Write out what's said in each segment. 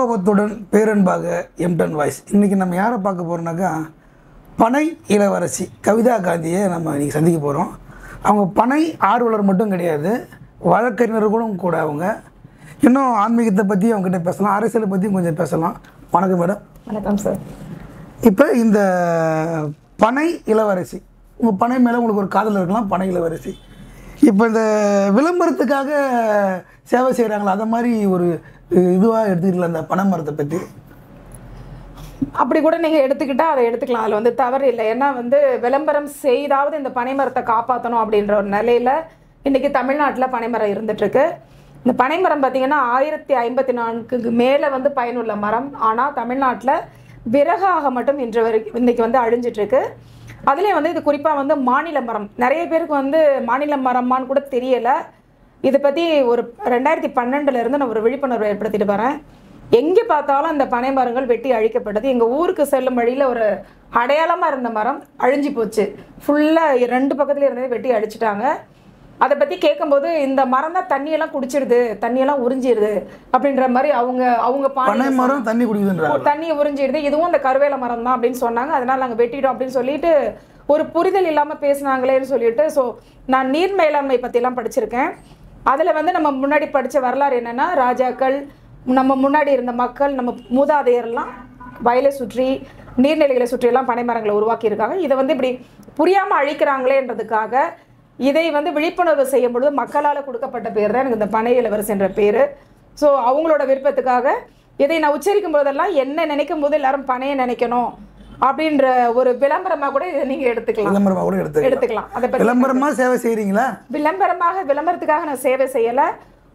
பெருங்கோபத்துடன் பேரன்பாக Emtan voice இன்றைக்கி நம்ம யாரை பார்க்க போகிறோம்னாக்கா பனை இளவரசி கவிதா காந்தியை நம்ம இன்றைக்கி சந்திக்க போகிறோம் அவங்க பனை ஆர்வலர் மட்டும் கிடையாது வழக்கறிஞர்களும் கூட அவங்க. இன்னும் ஆன்மீகத்தை பற்றி அவங்ககிட்ட பேசலாம் அரசியலை பற்றியும் கொஞ்சம் பேசலாம். வணக்கம் மேடம். வணக்கம் சார். இப்போ இந்த பனை இளவரசி உங்கள் பனை மேலே உங்களுக்கு ஒரு காதல் இருக்கலாம் பனை இளவரசி. இப்போ இந்த விளம்பரத்துக்காக சேவை செய்கிறாங்களா அதை மாதிரி ஒரு இதுவாக எடுத்துக்கலாம் அந்த பனை மரத்தை பற்றி அப்படி கூட நீங்கள் எடுத்துக்கிட்டால் அதை எடுத்துக்கலாம். அதில் வந்து தவறு இல்லை. ஏன்னா வந்து விளம்பரம் செய்தாவது இந்த பனைமரத்தை காப்பாற்றணும் அப்படின்ற ஒரு நிலையில் இன்றைக்கி தமிழ்நாட்டில் பனைமரம் இருந்துகிட்ருக்கு இந்த பனைமரம் பார்த்திங்கன்னா ஆயிரத்தி ஐம்பத்தி நான்குக்கு மேலே வந்து பயனுள்ள மரம். ஆனால் தமிழ்நாட்டில் விறகாக மட்டும் இன்று வரைக்கும் இன்றைக்கி வந்து அழிஞ்சிட்ருக்கு அதுலேயும் வந்து இது குறிப்பாக வந்து மாநில மரம் நிறைய பேருக்கு வந்து மாநில மரமான்னு கூட தெரியலை. இதை பற்றி ஒரு ரெண்டாயிரத்தி பன்னெண்டுலேருந்து நான் ஒரு விழிப்புணர்வு ஏற்படுத்திட்டு வரேன். எங்கே பார்த்தாலும் அந்த பனை மரங்கள் வெட்டி அழிக்கப்பட்டது எங்கள் ஊருக்கு செல்லும் வழியில் ஒரு அடையாளமாக இருந்த மரம் அழிஞ்சு போச்சு. ஃபுல்லாக ரெண்டு பக்கத்துலேயே இருந்தே வெட்டி அழிச்சிட்டாங்க. அதை பற்றி கேட்கும்போது இந்த மரம் தான் தண்ணியெல்லாம் குடிச்சிடுது தண்ணியெல்லாம் உறிஞ்சிடுது அப்படின்ற மாதிரி அவங்க அவங்க பனை மரம் தண்ணி குடிக்குதுன்றாங்க. தண்ணியை உறிஞ்சிடுது இதுவும் அந்த கருவேல மரம் தான் அப்படின்னு சொன்னாங்க. அதனால நாங்கள் வெட்டிட்டோம் அப்படின்னு சொல்லிட்டு ஒரு புரிதல் இல்லாமல் பேசுனாங்களேன்னு சொல்லிட்டு ஸோ நான் நீர் மேலாண்மை பற்றிலாம் படிச்சிருக்கேன். அதில் வந்து நம்ம முன்னாடி படித்த வரலாறு என்னென்னா ராஜாக்கள் நம்ம முன்னாடி இருந்த மக்கள் நம்ம மூதாதையர்லாம் வயலை சுற்றி நீர்நிலைகளை சுற்றியெல்லாம் பனைமரங்களை உருவாக்கியிருக்காங்க. இதை வந்து இப்படி புரியாமல் அழிக்கிறாங்களேன்றதுக்காக இதை வந்து விழிப்புணர்வு செய்யும் பொழுது மக்களால் கொடுக்கப்பட்ட பேர் தான் எனக்கு இந்த பனை இளவரசின்ற பேர். ஸோ அவங்களோட விருப்பத்துக்காக இதை நான் உச்சரிக்கும் போதெல்லாம் என்ன நினைக்கும் போது எல்லாரும் பனையை நினைக்கணும் அப்படின்ற ஒரு விளம்பரமாக கூட இதை நீங்கள் எடுத்துக்கலாம். விளம்பரமாக கூட எடுத்து எடுத்துக்கலாம். அதை பற்றி விளம்பரமாக சேவை செய்கிறீங்களா விளம்பரமாக விளம்பரத்துக்காக நான் சேவை செய்யலை.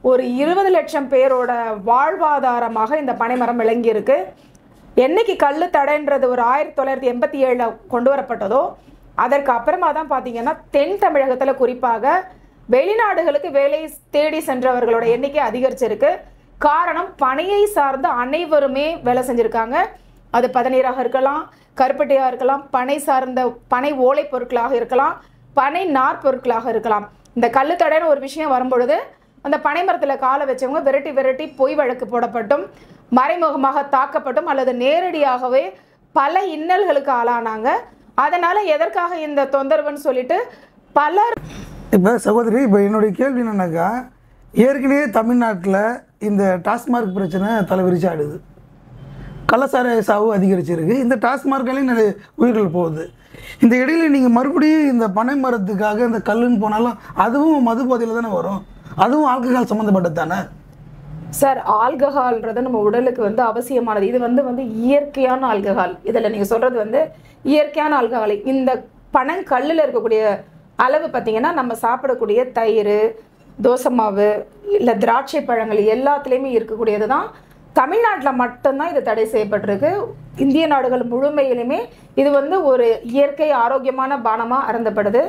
ஒரு இருபது லட்சம் பேரோட வாழ்வாதாரமாக இந்த பனைமரம் விளங்கி இருக்கு என்னைக்கு கள்ளு தடைன்றது ஒரு ஆயிரத்தி தொள்ளாயிரத்தி எண்பத்தி ஏழில் கொண்டு வரப்பட்டதோ அதற்கு அப்புறமா தான் பார்த்தீங்கன்னா தென் தமிழகத்தில் குறிப்பாக வெளிநாடுகளுக்கு வேலை தேடி சென்றவர்களோட எண்ணிக்கை அதிகரிச்சிருக்கு. காரணம் பனையை சார்ந்த அனைவருமே வேலை செஞ்சுருக்காங்க. அது பதநீராக இருக்கலாம் கருப்பட்டியாக இருக்கலாம் பனை சார்ந்த பனை ஓலை பொருட்களாக இருக்கலாம் பனை நார் பொருட்களாக இருக்கலாம். இந்த கள்ளுத்தடைன்னு ஒரு விஷயம் வரும்பொழுது அந்த பனை மரத்தில் காலை வச்சவங்க விரட்டி விரட்டி பொய் வழக்கு போடப்பட்டும் மறைமுகமாக தாக்கப்பட்டும் அல்லது நேரடியாகவே பல இன்னல்களுக்கு ஆளானாங்க. அதனால எதற்காக இந்த தொந்தரவுன்னு சொல்லிட்டு பலர் இப்போ சகோதரி இப்போ என்னுடைய கேள்வி என்னன்னாக்கா ஏற்கனவே தமிழ்நாட்டில் இந்த டாஸ்மார்க் பிரச்சனை தலைவிரிச்சு ஆடுது. கள்ளசார சாவு அதிகரிச்சிருக்கு. இந்த டாஸ்மார்க்காலையும் நிறைய உயிர்கள் போகுது. இந்த இடையில நீங்கள் மறுபடியும் இந்த பனை மரத்துக்காக இந்த கல்லுன்னு போனாலும் அதுவும் மது போதையில் தானே வரும். அதுவும் ஆல்கஹால் சம்மந்தப்பட்டது தானே? சார் ஆல்கஹால்ன்றது நம்ம உடலுக்கு வந்து அவசியமானது. இது வந்து வந்து இயற்கையான ஆல்கஹால். இதில் நீங்கள் சொல்கிறது வந்து இயற்கையான ஆல்கஹால். இந்த பனங்கல்லில் இருக்கக்கூடிய அளவு பார்த்தீங்கன்னா நம்ம சாப்பிடக்கூடிய தயிர் தோசை மாவு இல்லை திராட்சை பழங்கள் எல்லாத்துலேயுமே இருக்கக்கூடியது தான். தமிழ்நாட்டில் மட்டும்தான் இது தடை செய்யப்பட்டிருக்கு. இந்திய நாடுகள் முழுமையிலுமே இது வந்து ஒரு இயற்கை ஆரோக்கியமான பானமாக அருந்தப்படுது.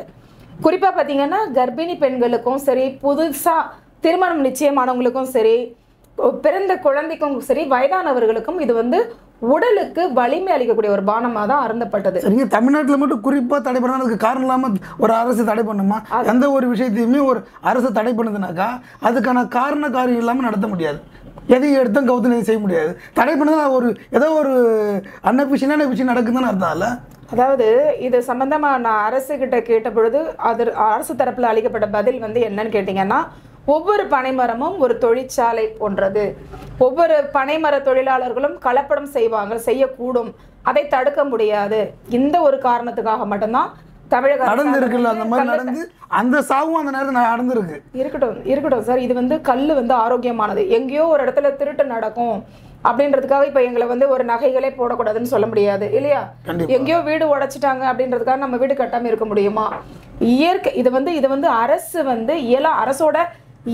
குறிப்பாக பார்த்தீங்கன்னா கர்ப்பிணி பெண்களுக்கும் சரி புதுசாக திருமணம் நிச்சயமானவங்களுக்கும் சரி பிறந்த குழந்தைக்கும் சரி வயதானவர்களுக்கும் இது வந்து உடலுக்கு வலிமை அளிக்கக்கூடிய ஒரு பானமாக தான் அருந்தப்பட்டது சரிங்க தமிழ்நாட்டில் மட்டும் குறிப்பாக தடை பண்ணதுக்கு காரணம் இல்லாமல் ஒரு அரசு தடை பண்ணுமா எந்த ஒரு விஷயத்தையுமே ஒரு அரசு தடை பண்ணுதுனாக்கா அதுக்கான காரண காரியம் இல்லாமல் நடத்த முடியாது. எதையும் எடுத்தும் கவுத்து செய்ய முடியாது. தடை பண்ணது ஒரு ஏதோ ஒரு அன்னபிஷனான விஷயம் நடக்குதுன்னு அர்த்தம் இல்லை? அதாவது இது சம்பந்தமாக நான் அரசுகிட்ட கேட்ட பொழுது அது அரசு தரப்பில் அளிக்கப்பட்ட பதில் வந்து என்னன்னு கேட்டிங்கன்னா ஒவ்வொரு பனைமரமும் ஒரு தொழிற்சாலை போன்றது. ஒவ்வொரு பனைமர தொழிலாளர்களும் கலப்படம் செய்வாங்க செய்யக்கூடும். அதை தடுக்க முடியாது. இந்த ஒரு காரணத்துக்காக மட்டும்தான் தமிழக அரசு நடந்து இருக்குல்ல அந்த மாதிரி நடந்து அந்த சாவும் அந்த நேரத்தில் நடந்திருக்கு. இருக்கட்டும் இருக்கட்டும் சார். இது வந்து கல் வந்து ஆரோக்கியமானது. எங்கேயோ ஒரு இடத்துல திருட்டு நடக்கும் அப்படின்றதுக்காக இப்போ எங்களை வந்து ஒரு நகைகளே போடக்கூடாதுன்னு சொல்ல முடியாது இல்லையா. எங்கேயோ வீடு உடைச்சிட்டாங்க அப்படின்றதுக்காக நம்ம வீடு கட்டாம இருக்க முடியுமா? இயற்கை இது வந்து இது வந்து அரசு வந்து இயலா அரசோட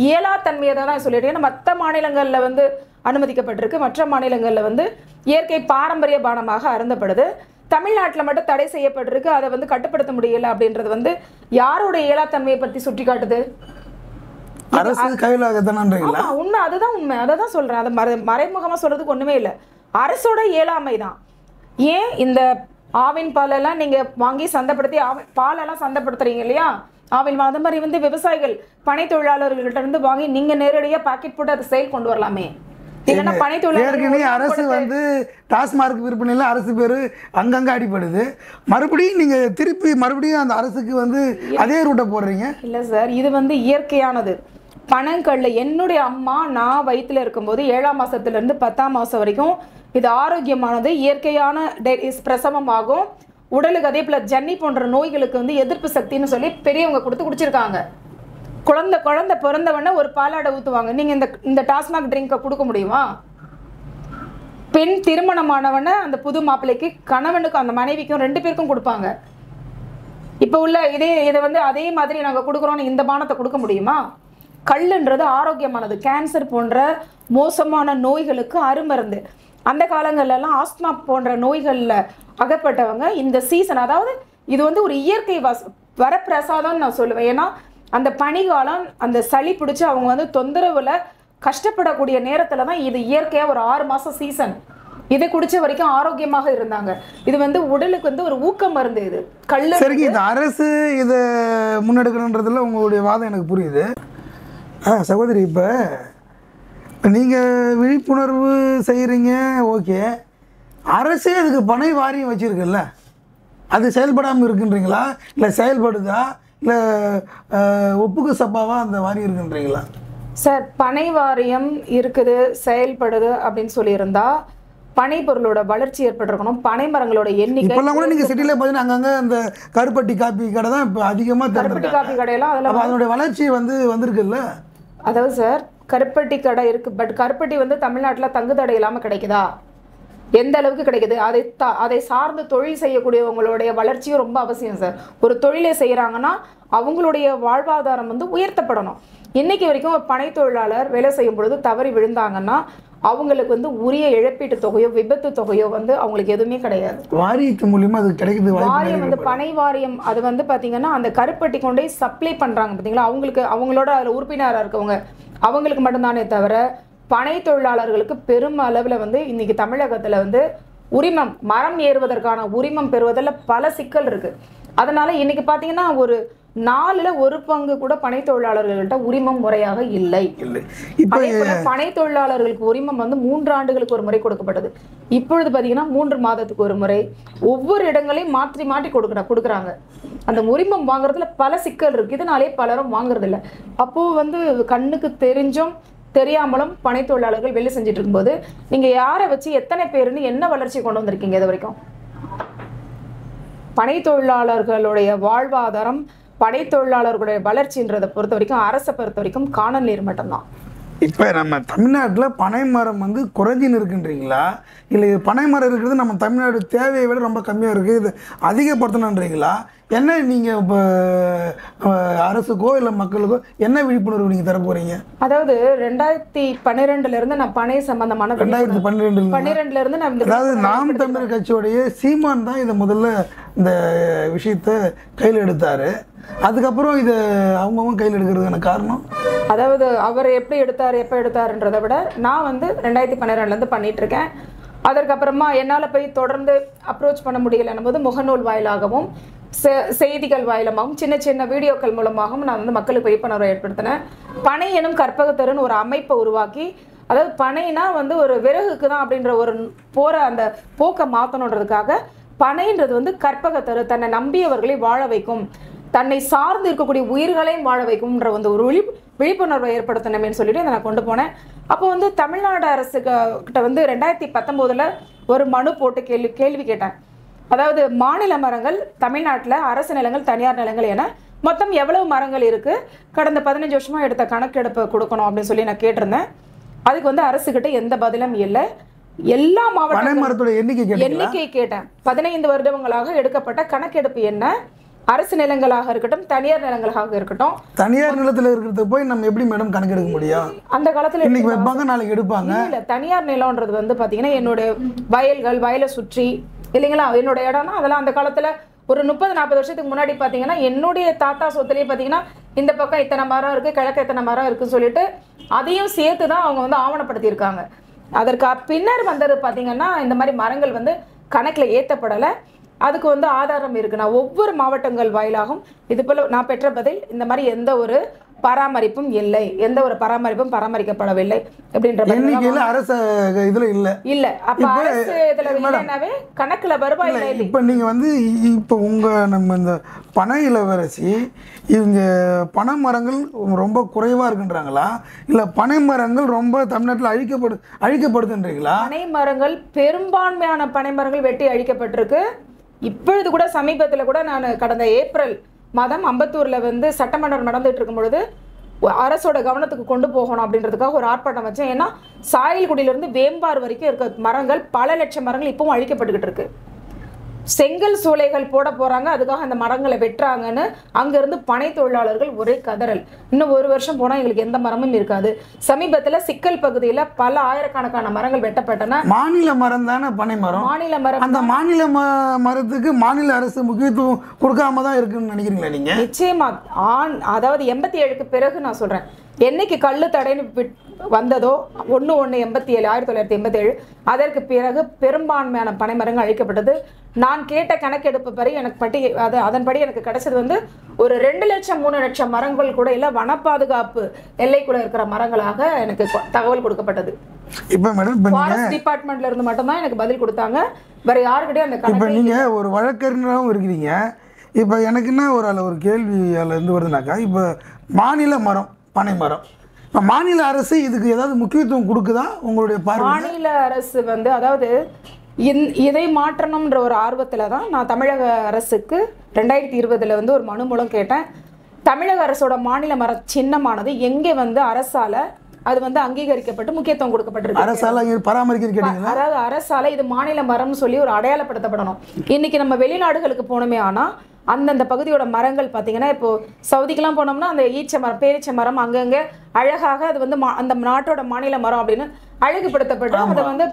இயலா தன்மையை தான் நான் சொல்லிடுறேன் ஏன்னா மற்ற மாநிலங்களில் வந்து அனுமதிக்கப்பட்டிருக்கு. மற்ற மாநிலங்களில் வந்து இயற்கை பாரம்பரிய பானமாக அருந்தப்படுது. தமிழ்நாட்டில் மட்டும் தடை செய்யப்பட்டிருக்கு. அதை வந்து கட்டுப்படுத்த முடியல அப்படின்றது வந்து யாரோட இயலாத்தன்மையை பற்றி சுட்டி காட்டுது அரசு உண்மை. அதுதான் உண்மை. அதை தான் சொல்றேன். அதை மறை மறைமுகமா சொல்றதுக்கு ஒண்ணுமே இல்லை. அரசோட இயலாமை தான் ஏன் இந்த ஆவின் பாலெல்லாம் நீங்க வாங்கி சந்தைப்படுத்தி ஆவின் பாலெல்லாம் சந்தைப்படுத்துறீங்க இல்லையா? ஆவின் அந்த மாதிரி வந்து விவசாயிகள் பனை தொழிலாளர்கள்ட்ட இருந்து வாங்கி நீங்க நேரடியா பாக்கெட் போட்டு அதை செயல் கொண்டு வரலாமே. ஏற்கனவே அரசு வந்து டாஸ்மார்க் விற்பனையில் அரசு பேர் அங்கங்கே அடிபடுது. மறுபடியும் நீங்கள் திருப்பி மறுபடியும் அந்த அரசுக்கு வந்து அதே ரூட்டை போடுறீங்க? இல்லை சார் இது வந்து இயற்கையானது. பனங்கல்ல என்னுடைய அம்மா நான் வயித்துல இருக்கும்போது ஏழாம் மாசத்துல இருந்து பத்தாம் மாசம் வரைக்கும் இது ஆரோக்கியமானது இயற்கையான டெ- இஸ் பிரசவமாகும் உடலுக்கு அதே போல ஜன்னி போன்ற நோய்களுக்கு வந்து எதிர்ப்பு சக்தின்னு சொல்லி பெரியவங்க கொடுத்து குடிச்சிருக்காங்க. குழந்தை குழந்தை பிறந்தவொடனே ஒரு பாலாடை ஊற்றுவாங்க நீங்கள் இந்த இந்த டாஸ்மாக் ட்ரிங்கை கொடுக்க முடியுமா? பெண் திருமணமானவன அந்த புது மாப்பிள்ளைக்கு கணவனுக்கும் அந்த மனைவிக்கும் ரெண்டு பேருக்கும் கொடுப்பாங்க. இப்போ உள்ள இதே இதை வந்து அதே மாதிரி நாங்கள் கொடுக்குறோன்னு இந்த பானத்தை கொடுக்க முடியுமா? கல்லுன்றது ஆரோக்கியமானது. கேன்சர் போன்ற மோசமான நோய்களுக்கு அருமருந்து. அந்த காலங்கள்லாம் ஆஸ்மா போன்ற நோய்களில் அகப்பட்டவங்க இந்த சீசன் அதாவது இது வந்து ஒரு இயற்கை வச வரப்பிரசாதம்னு நான் சொல்லுவேன். ஏன்னா அந்த பனிகாலம் அந்த சளி பிடிச்சி அவங்க வந்து தொந்தரவில் கஷ்டப்படக்கூடிய நேரத்தில் தான் இது இயற்கையாக ஒரு ஆறு மாதம் சீசன் இதை குடிச்ச வரைக்கும் ஆரோக்கியமாக இருந்தாங்க. இது வந்து உடலுக்கு வந்து ஒரு ஊக்க மருந்து இது. கல்லு சரிங்க இந்த அரசு இதை முன்னெடுக்கணுன்றதுல உங்களுடைய வாதம் எனக்கு புரியுது. ஆ சகோதரி இப்போ நீங்கள் விழிப்புணர்வு செய்கிறீங்க ஓகே. அரசே அதுக்கு பனை வாரியம் வச்சுருக்குல்ல. அது செயல்படாமல் இருக்குன்றீங்களா? இல்லை செயல்படுதா? இல்லை ஒப்புக்கு சப்பாவா அந்த வாரியம் இருக்குன்றீங்களா? சார் பனை வாரியம் இருக்குது செயல்படுது அப்படின்னு சொல்லியிருந்தா பனை பொருளோட வளர்ச்சி ஏற்பட்டிருக்கணும். பனை மரங்களோட எண்ணிக்கை இப்போல்லாம் கூட நீங்கள் சிட்டியில் பார்த்தீங்கன்னா அங்கங்கே அந்த கருப்பட்டி காப்பி கடை தான் இப்போ அதிகமாக கருப்பட்டி காப்பி கடையெல்லாம் அதில் அதனுடைய வளர்ச்சி வந்து வந்திருக்குல்ல? அதாவது சார் கருப்பட்டி கடை இருக்கு. பட் கருப்பட்டி வந்து தமிழ்நாட்டில் தங்கு தடை இல்லாமல் கிடைக்குதா? எந்த அளவுக்கு கிடைக்குது? அதை த அதை சார்ந்து தொழில் செய்யக்கூடியவங்களுடைய வளர்ச்சியும் ரொம்ப அவசியம் சார். ஒரு தொழிலை செய்கிறாங்கன்னா அவங்களுடைய வாழ்வாதாரம் வந்து உயர்த்தப்படணும். இன்னைக்கு வரைக்கும் ஒரு பனை தொழிலாளர் வேலை செய்யும் பொழுது தவறி விழுந்தாங்கன்னா அவங்களுக்கு வந்து உரிய இழப்பீட்டு தொகையோ விபத்து தொகையோ வந்து அவங்களுக்கு எதுவுமே கிடையாது. வாரியத்து மூலியமா அது கிடைக்கிறது வாய்ப்பு வாரியம் வந்து பனை வாரியம் அது வந்து பாத்தீங்கன்னா அந்த கருப்பட்டி கொண்டே சப்ளை பண்றாங்க பாத்தீங்களா? அவங்களுக்கு அவங்களோட அதுல உறுப்பினராக இருக்கவங்க அவங்களுக்கு மட்டும்தானே தவிர பனை தொழிலாளர்களுக்கு பெரும் அளவுல வந்து இன்னைக்கு தமிழகத்துல வந்து உரிமம் மரம் ஏறுவதற்கான உரிமம் பெறுவதில் பல சிக்கல் இருக்கு. அதனால இன்னைக்கு பாத்தீங்கன்னா ஒரு நாலுல ஒரு பங்கு கூட பனை தொழிலாளர்கள்ட்ட உரிமம் முறையாக இல்லை. அதே போல பனை தொழிலாளர்களுக்கு உரிமம் வந்து மூன்று ஆண்டுகளுக்கு ஒரு முறை கொடுக்கப்பட்டது. இப்பொழுது பாத்தீங்கன்னா மூன்று மாதத்துக்கு ஒரு முறை ஒவ்வொரு இடங்களையும் மாற்றி மாற்றி கொடுக்குற கொடுக்குறாங்க. அந்த உரிமம் வாங்குறதுல பல சிக்கல் இருக்கு. இதனாலே பலரும் வாங்குறது இல்ல அப்போ வந்து கண்ணுக்கு தெரிஞ்சும் தெரியாமலும் பனை தொழிலாளர்கள் வேலை செஞ்சுட்டு இருக்கும்போது நீங்க யாரை வச்சு எத்தனை பேருன்னு என்ன வளர்ச்சி கொண்டு வந்திருக்கீங்க இது வரைக்கும்? பனை தொழிலாளர்களுடைய வாழ்வாதாரம் பனை தொழிலாளர்களுடைய வளர்ச்சின்றதை பொறுத்த வரைக்கும் அரசை பொறுத்த வரைக்கும் காணல் நீர் மட்டும்தான். இப்போ நம்ம தமிழ்நாட்டில் பனை மரம் வந்து குறைஞ்சின்னு இருக்குன்றீங்களா? இல்லை இது பனை மரம் இருக்கிறது நம்ம தமிழ்நாடு தேவையை விட ரொம்ப கம்மியாக இருக்குது இது அதிகப்படுத்தணுன்றீங்களா என்ன நீங்கள் இப்போ அரசுக்கோ இல்லை மக்களுக்கோ என்ன விழிப்புணர்வு நீங்கள் தர போகிறீங்க அதாவது ரெண்டாயிரத்தி பன்னிரெண்டுல இருந்து நான் பனை சம்பந்தமான ரெண்டாயிரத்தி பன்னிரெண்டில் பன்னிரெண்டுல இருந்து நான் அதாவது நாம் தமிழர் கட்சியோடைய சீமான் தான் இதை முதல்ல இந்த விஷயத்தை கையில் எடுத்தார். அதுக்கப்புறம் இதை அவங்கவுங்க கையில் எடுக்கிறதுக்கான காரணம்? அதாவது அவர் எப்படி எடுத்தார் எப்போ எடுத்தாருன்றதை விட நான் வந்து ரெண்டாயிரத்தி பன்னிரெண்டுலேருந்து பண்ணிட்டு இருக்கேன் அதற்கப்புறமா என்னால் போய் தொடர்ந்து அப்ரோச் பண்ண முடியலன்னும் போது முகநூல் வாயிலாகவும் செய்திகள் வாயிலமாகவும் சின்ன சின்ன வீடியோக்கள் மூலமாகவும் நான் வந்து மக்களுக்கு விழிப்புணர்வை ஏற்படுத்தினேன். பனை எனும் கற்பகத்தருன்னு ஒரு அமைப்பை உருவாக்கி அதாவது பனைனா வந்து ஒரு விறகுக்கு தான் அப்படின்ற ஒரு போற அந்த போக்கை மாற்றணுன்றதுக்காக பனைன்றது வந்து கற்பகத்தரு தன்னை நம்பியவர்களை வாழ வைக்கும் தன்னை சார்ந்து இருக்கக்கூடிய உயிர்களையும் வாழ வைக்கும்ன்ற வந்து ஒரு விழி விழிப்புணர்வை ஏற்படுத்தணுமேன்னு சொல்லிட்டு அதை நான் கொண்டு போனேன். அப்போ வந்து தமிழ்நாடு அரசு கிட்ட வந்து ரெண்டாயிரத்தி பத்தொம்போதில் ஒரு மனு போட்டு கேள்வி கேள்வி கேட்டேன். அதாவது மாநில மரங்கள் தமிழ்நாட்டில் அரசு நிலங்கள் தனியார் நிலங்கள் என மொத்தம் எவ்வளவு மரங்கள் இருக்கு? கடந்த பதினஞ்சு வருஷமா எடுத்த கணக்கெடுப்பு கொடுக்கணும் அப்படின்னு சொல்லி நான் கேட்டிருந்தேன். அதுக்கு வந்து அரசுகிட்ட எந்த பதிலும் இல்லை. எல்லா மாவட்ட எண்ணிக்கை கேட்டேன். பதினைந்து வருடங்களாக எடுக்கப்பட்ட கணக்கெடுப்பு என்ன? அரசு நிலங்களாக இருக்கட்டும் தனியார் நிலங்களாக இருக்கட்டும். தனியார் நிலத்தில் இருக்கிறத போய் நம்ம எப்படி மேடம் கணக்கெடுக்க முடியும்? அந்த காலத்துல இன்னைக்கு வைப்பாங்க நாளைக்கு எடுப்பாங்க. இல்ல. தனியார் நிலம்ன்றது வந்து பாத்தீங்கன்னா என்னோட வயல்கள் வயலை சுற்றி இல்லைங்களா? என்னோட இடம்னா அதெல்லாம் அந்த காலத்தில் ஒரு முப்பது நாற்பது வருஷத்துக்கு முன்னாடி பார்த்தீங்கன்னா என்னுடைய தாத்தா சொத்துலேயே பார்த்தீங்கன்னா இந்த பக்கம் இத்தனை மரம் இருக்குது கிழக்கு இத்தனை மரம் இருக்குன்னு சொல்லிட்டு அதையும் சேர்த்து தான் அவங்க வந்து ஆவணப்படுத்தியிருக்காங்க. அதற்கு பின்னர் வந்தது பார்த்திங்கன்னா இந்த மாதிரி மரங்கள் வந்து கணக்கில் ஏற்றப்படலை அதுக்கு வந்து ஆதாரம் இருக்குன்னா நான் ஒவ்வொரு மாவட்டங்கள் வாயிலாகவும் இது போல் நான் பெற்ற பதில் இந்த மாதிரி எந்த ஒரு பராமரிப்பும் இல்லை. எந்த ஒரு பராமரிப்பும் பராமரிக்கப்படவில்லை அப்படின்ற அரசு இதுல இல்லை. இல்ல. அப்ப அரசு இதுல இல்லைன்னாவே கணக்குல வருவாய் இப்போ நீங்கள் வந்து இப்போ உங்கள் நம்ம இந்த பனை இளவரசி இவங்க பனை மரங்கள் ரொம்ப குறைவாக இருக்குன்றாங்களா? இல்லை பனை மரங்கள் ரொம்ப தமிழ்நாட்டில் அழிக்கப்படு அழிக்கப்படுதுன்றீங்களா? பனை மரங்கள் பெரும்பான்மையான பனை மரங்கள் வெட்டி அழிக்கப்பட்டிருக்கு. இப்பொழுது கூட சமீபத்தில் கூட நான் கடந்த ஏப்ரல் மதம் அம்பத்தூரில் வந்து சட்டமன்றம் நடந்துட்டு இருக்கும் பொழுது அரசோட கவனத்துக்கு கொண்டு போகணும் அப்படின்றதுக்காக ஒரு ஆர்ப்பாட்டம் வச்சேன். ஏன்னா சாயல்குடியிலிருந்து வேம்பார் வரைக்கும் இருக்க மரங்கள் பல லட்சம் மரங்கள் இப்பவும் அழிக்கப்பட்டுக்கிட்டு இருக்கு. செங்கல் சூளைகள் போட போறாங்க. அதுக்காக அந்த மரங்களை வெட்டுறாங்கன்னு அங்கிருந்து பனை தொழிலாளர்கள் ஒரே கதறல். இன்னும் ஒரு வருஷம் போனா எங்களுக்கு எந்த மரமும் இருக்காது. சமீபத்துல சிக்கல் பகுதியில பல ஆயிரக்கணக்கான மரங்கள் வெட்டப்பட்டன. மாநில மரம் தானே பனை மரம்? மாநில மரம் அந்த மாநில மரத்துக்கு மாநில அரசு முக்கியத்துவம் கொடுக்காம தான் இருக்குன்னு நினைக்கிறீங்களா நீங்கள் நிச்சயமா. ஆண் அதாவது எண்பத்தி ஏழுக்கு பிறகு நான் சொல்றேன். என்னைக்கு கள்ளு தடைன்னு வந்ததோ ஒன்று ஒன்று எண்பத்தி ஏழு ஆயிரத்தி தொள்ளாயிரத்தி எண்பத்தி ஏழு அதற்கு பிறகு பெரும்பான்மையான பனைமரங்கள் அழிக்கப்பட்டது. நான் கேட்ட கணக்கெடுப்பு படி எனக்கு பட்டி அது அதன்படி எனக்கு கிடைச்சது வந்து ஒரு ரெண்டு லட்சம் மூணு லட்சம் மரங்கள் கூட இல்லை வன பாதுகாப்பு எல்லைக்குள்ள இருக்கிற மரங்களாக எனக்கு தகவல் கொடுக்கப்பட்டது. இப்போ மேடம் ஃபாரஸ்ட் டிபார்ட்மெண்ட்ல இருந்து மட்டும்தான் எனக்கு பதில் கொடுத்தாங்க. வேற யாருக்கிட்டையும் அந்த இப்போ நீங்கள் ஒரு வழக்கறிஞராகவும் இருக்கிறீங்க. இப்போ எனக்கு என்ன ஒரு ஒரு கேள்வி அதில் இருந்து வருதுனாக்கா இப்போ மாநில மரம் பனை மரம். இப்போ மாநில அரசு இதுக்கு ஏதாவது முக்கியத்துவம் கொடுக்குதா உங்களுடைய மாநில அரசு வந்து அதாவது இந்- இதை மாற்றணும்ன்ற ஒரு ஆர்வத்தில் தான் நான் தமிழக அரசுக்கு ரெண்டாயிரத்தி இருபதுல வந்து ஒரு மனு மூலம் கேட்டேன். தமிழக அரசோட மாநில மர சின்னமானது எங்கே வந்து அரசால அது வந்து அங்கீகரிக்கப்பட்டு முக்கியத்துவம் கொடுக்கப்பட்டிருக்கு. அரசால கேட்டீங்களா? அதாவது அரசால இது மாநில மரம்னு சொல்லி ஒரு அடையாளப்படுத்தப்படணும். இன்னைக்கு நம்ம வெளிநாடுகளுக்கு போனோமே ஆனா அந்தந்த பகுதியோட மரங்கள் பார்த்தீங்கன்னா இப்போ சவுதிக்கெல்லாம் போனோம்னா அந்த ஈச்ச மரம் பேரிச்ச மரம் அங்கங்க அழகாக அது வந்து மா- அந்த நாட்டோட மாநில மரம் அப்படின்னு அழகுபடுத்தப்பட்டு அது வந்து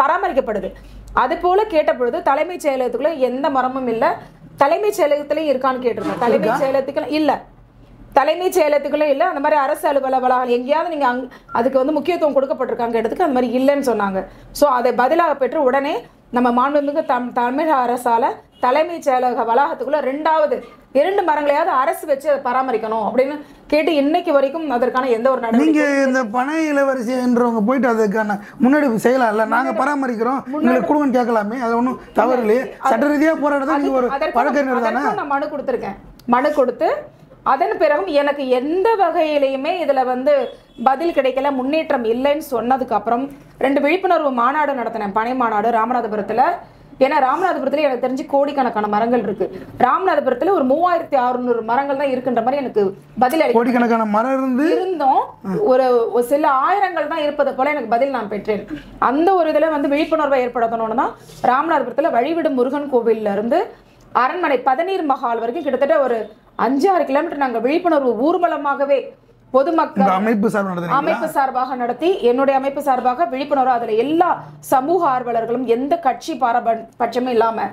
பராமரிக்கப்படுது. அது போல கேட்ட பொழுது தலைமைச் செயலகத்துக்குள்ள எந்த மரமும் இல்லை. தலைமைச் செயலகத்திலையும் இருக்கான்னு கேட்டிருந்தேன். தலைமைச் செயலகத்துக்குள்ள இல்லை. தலைமைச் செயலகத்துக்குள்ளே இல்லை. அந்த மாதிரி அரசு அலுவலக வளாகம் எங்கேயாவது நீங்கள் அங் அதுக்கு வந்து முக்கியத்துவம் கொடுக்கப்பட்டிருக்காங்க இடத்துக்கு அந்த மாதிரி இல்லைன்னு சொன்னாங்க. ஸோ அதை பதிலாக பெற்று உடனே நம்ம மாண்புமிகு தம் தமிழக அரசால தலைமைச் செயலக வளாகத்துக்குள்ள ரெண்டாவது இரண்டு மரங்களையாவது அரசு வச்சு அதை பராமரிக்கணும் அப்படின்னு கேட்டு இன்னைக்கு வரைக்கும் அதற்கான எந்த ஒரு நடவடிக்கை நீங்க இந்த பனை இளவரசி என்றவங்க போயிட்டு அதுக்கான முன்னெடுப்பு செய்யலாம். இல்ல நாங்க பராமரிக்கிறோம். எங்களுக்கு கொடுங்கன்னு கேட்கலாமே. அது ஒன்றும் தவறு இல்லையே சட்ட ரீதியா போராடுறது நீங்க ஒரு வழக்கறிஞர் தானே? நான் மனு கொடுத்துருக்கேன். மனு கொடுத்து அதன் பிறகும் எனக்கு எந்த வகையிலையுமே இதுல வந்து பதில் கிடைக்கல முன்னேற்றம் இல்லைன்னு சொன்னதுக்கு அப்புறம் ரெண்டு விழிப்புணர்வு மாநாடு நடத்தினேன். பனை மாநாடு ராமநாதபுரத்துல. ஏன்னா ராமநாதபுரத்துல எனக்கு தெரிஞ்சு கோடிக்கணக்கான மரங்கள் இருக்கு. ராமநாதபுரத்துல ஒரு மூவாயிரத்தி அறுநூறு மரங்கள் தான் இருக்குன்ற மாதிரி எனக்கு பதில் கோடிக்கணக்கான மரம் இருந்து இருந்தும் ஒரு சில ஆயிரங்கள் தான் இருப்பது போல எனக்கு பதில் நான் பெற்றேன். அந்த ஒரு இதுல வந்து விழிப்புணர்வை ஏற்படுத்தணும்னு தான் ராமநாதபுரத்துல வழிவிடும் முருகன் கோவில்ல இருந்து அரண்மனை பதநீர் மஹால் வரைக்கும் கிட்டத்தட்ட ஒரு அஞ்சு ஆறு கிலோமீட்டர் நாங்க விழிப்புணர்வு ஊர்வலமாகவே பொதுமக்கள் அமைப்பு அமைப்பு சார்பாக நடத்தி என்னுடைய அமைப்பு சார்பாக விழிப்புணர்வு அதுல எல்லா சமூக ஆர்வலர்களும் எந்த கட்சி பாரபட்சமும் இல்லாம